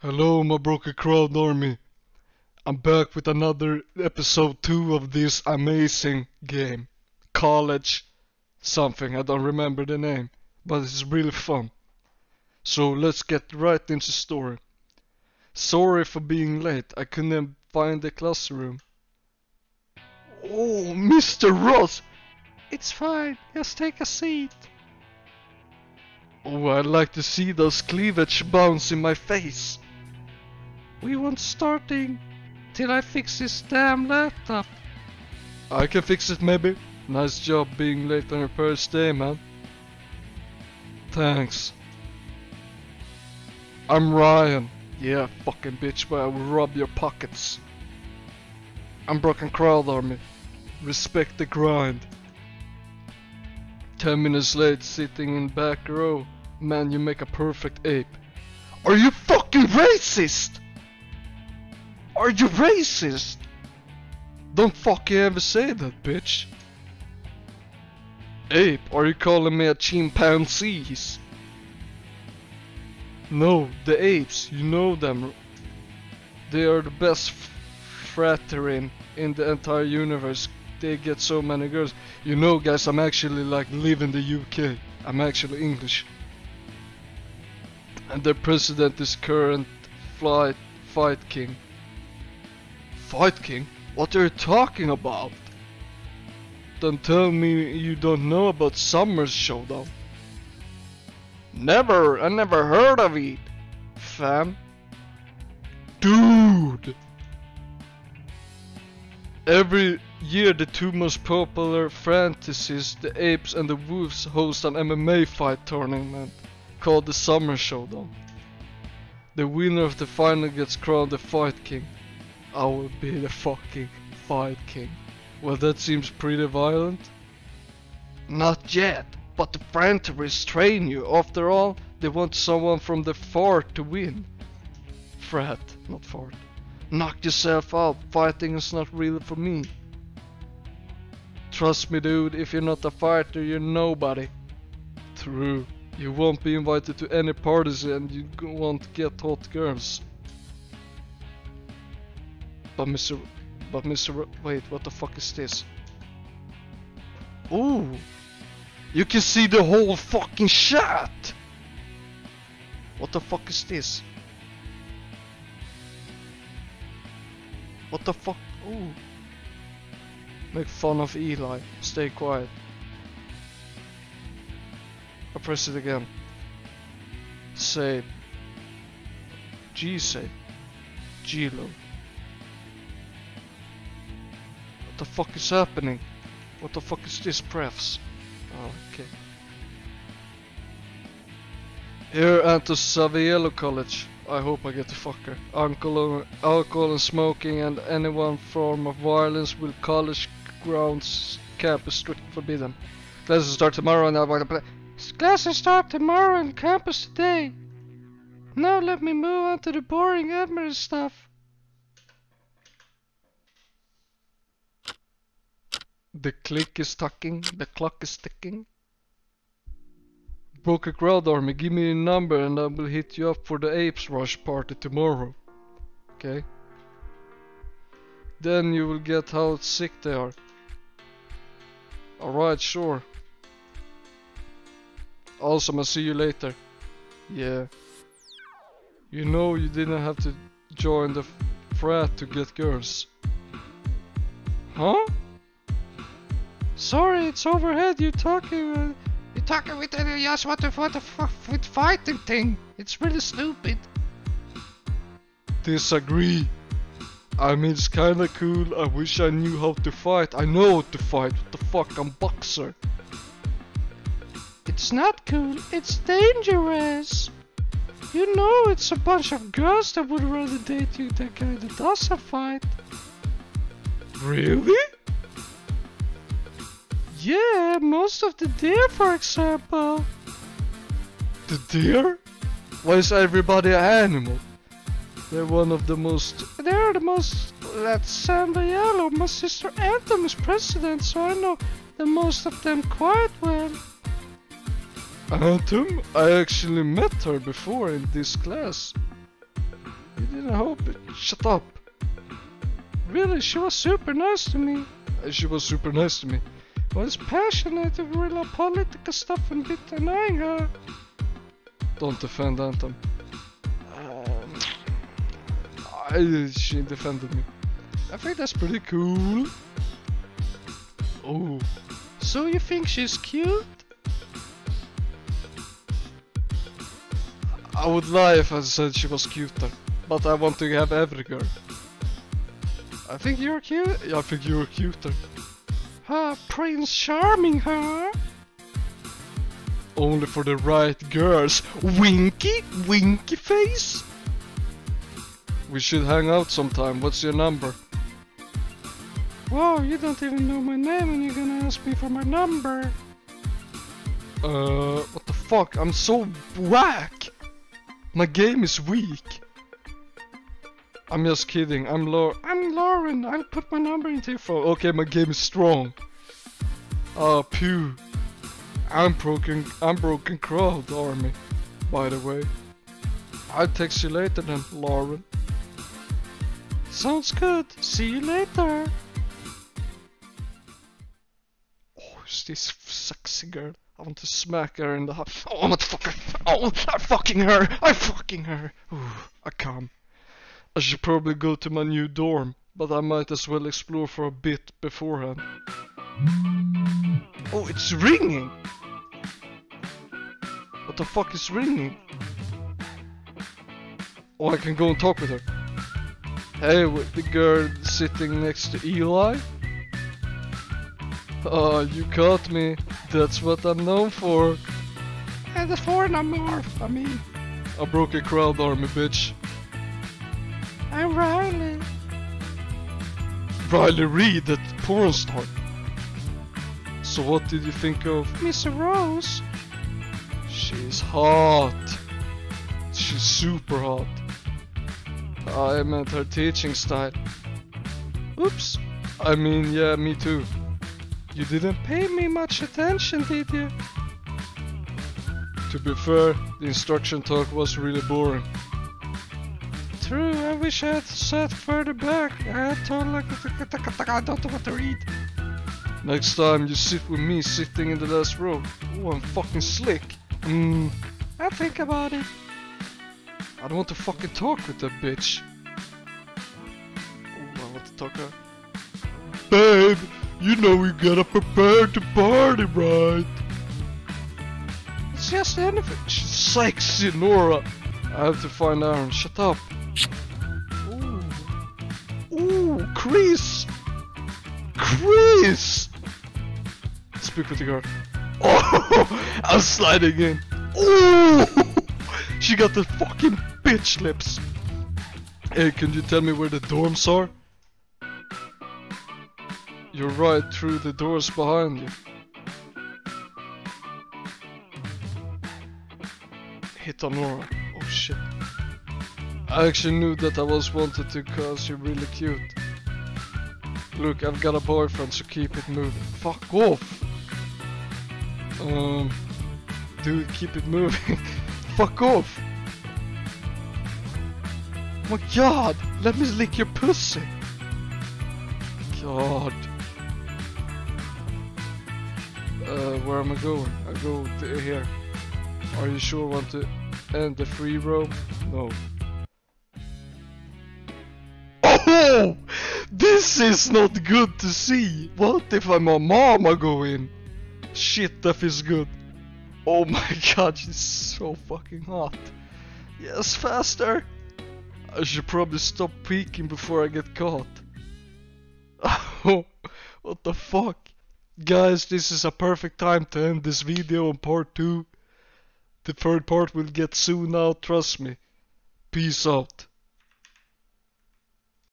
Hello, my broken crowd army. I'm back with another episode 2 of this amazing game. College something, I don't remember the name, but it's really fun. So let's get right into the story. Sorry for being late, I couldn't find the classroom. Oh, Mr. Ross! It's fine, just take a seat. Oh, I'd like to see those cleavage bounce in my face. We won't starting till I fix this damn laptop. I can fix it maybe. Nice job being late on your first day, man. Thanks. I'm Ryan. Yeah, fucking bitch, but I will rob your pockets. I'm Broken Crowd Army. Respect the grind. Ten minutes late, sitting in back row. Man, you make a perfect ape. Are you fucking racist? Are you racist? Don't fucking ever say that, bitch. Ape, are you calling me a chimpanzees? No, the apes, you know them. They are the best frattery in the entire universe. They get so many girls. You know, guys, I'm actually like live in the UK. I'm actually English. And the president is current flight fight king. Fight king? What are you talking about? Don't tell me you don't know about Summer's Showdown. Never, I never heard of it, fam. Dude! Every year the two most popular fantasies, the apes and the wolves, host an MMA fight tournament called the Summer Showdown. The winner of the final gets crowned the Fight King. I will be the fucking Fight King. Well, that seems pretty violent. Not yet, but the Franterists train you. After all, they want someone from the fort to win. Frat, not fort. Knock yourself out. Fighting is not really for me. Trust me, dude. If you're not a fighter, you're nobody. True. You won't be invited to any parties and you won't get hot girls. But Mr. But Mr. Wait, what the fuck is this? Ooh! You can see the whole fucking shot! What the fuck is this? What the fuck? Ooh. Make fun of Eli. Stay quiet. I press it again. Save. G save. G load. The fuck is happening? What the fuck is this prefs? Oh, okay. Here at the San Vallejo College. I hope I get the fucker. Alcohol, uh, alcohol and smoking and any one form of violence will college grounds campus strictly forbidden. Classes start tomorrow and I'm going to play. Classes start tomorrow and campus today. Now let me move on to the boring admin stuff. The click is tucking, the clock is ticking. Broken Crowd Army, give me a number and I will hit you up for the Apes Rush party tomorrow. Okay? Then you will get how sick they are. Alright, sure. Awesome, I'll see you later. Yeah. You know you didn't have to join the frat to get girls. Huh? Sorry, it's overhead. You're talking. Uh, you're talking with uh, just what the what the fuck with fighting thing. It's really stupid. Disagree. I mean, it's kinda cool. I wish I knew how to fight. I know how to fight. What the fuck? I'm boxer. It's not cool. It's dangerous. You know, it's a bunch of girls that would rather date you than guy that doesn't fight. Really? Yeah, most of the deer, for example. The deer? Why is everybody an animal? They're one of the most... They're the most... That's Samba Yellow. My sister Autumn is president, so I know the most of them quite well. Autumn? I actually met her before in this class. You didn't hope it. Shut up. Really, she was super nice to me. She was super nice to me. Was passionate over political stuff and bit annoying her. Don't defend Autumn. Um, I, she defended me. I think that's pretty cool. Oh, so you think she's cute? I would lie if I said she was cuter, but I want to have every girl. I think you're cute. I think you're cuter. Huh, Prince Charming, huh? Only for the right girls. Winky? Winky face? We should hang out sometime. What's your number? Wow, you don't even know my name and you're gonna ask me for my number. Uh, what the fuck? I'm so whack. My game is weak. I'm just kidding. I'm Lau- I'm Lauren. I'll put my number your phone. Okay, my game is strong. Ah, pew. I'm broken. I'm broken crowd army. By the way, I'll text you later then, Lauren. Sounds good. See you later. Oh, is this sexy girl? I want to smack her in the heart. Oh, motherfucker! Oh, I'm fucking her! I'm fucking her! Ooh, I come. I should probably go to my new dorm, but I might as well explore for a bit beforehand. Oh, it's ringing! What the fuck is ringing? Oh, I can go and talk with her. Hey, with the girl sitting next to Eli? Oh, you caught me. That's what I'm known for. And the foreign I'm Marv, I mean. I broke a crowd army, bitch. I'm Riley. Riley Reed, that porn star. So what did you think of Miss Rose? She's hot. She's super hot. I meant her teaching style. Oops. I mean, yeah, me too. You didn't pay me much attention, did you? To be fair, the instruction talk was really boring. True, I wish I had sat further back. I had told like I don't know what to read. Next time you sit with me sitting in the last row. Oh, I'm fucking slick. Hmm, I'll think about it. I don't want to fucking talk with that bitch. Oh, I want to talk to her. Babe, you know we gotta prepare to party, right? It's just anything. She's sexy, Nora. I have to find Aaron. Shut up. Chris. Chris. Speak with the girl. Oh, I'm sliding in. Ooh, she got the fucking bitch lips. Hey, can you tell me where the dorms are? You're right through the doors behind you. Hit on Nora. Oh shit. I actually knew that I was wanted to cause you're really cute. Look, I've got a boyfriend, so keep it moving. Fuck off! Um, dude, keep it moving. Fuck off! Oh my god, let me lick your pussy! God. Uh, where am I going? I go to here. Are you sure want to end the free roam? No. Oh! This is not good to see! What if I'm a mama going? Shit, that feels good. Oh my god, she's so fucking hot. Yes, faster! I should probably stop peeking before I get caught. Oh, what the fuck? Guys, this is a perfect time to end this video on part 2. The third part will get soon out, trust me. Peace out.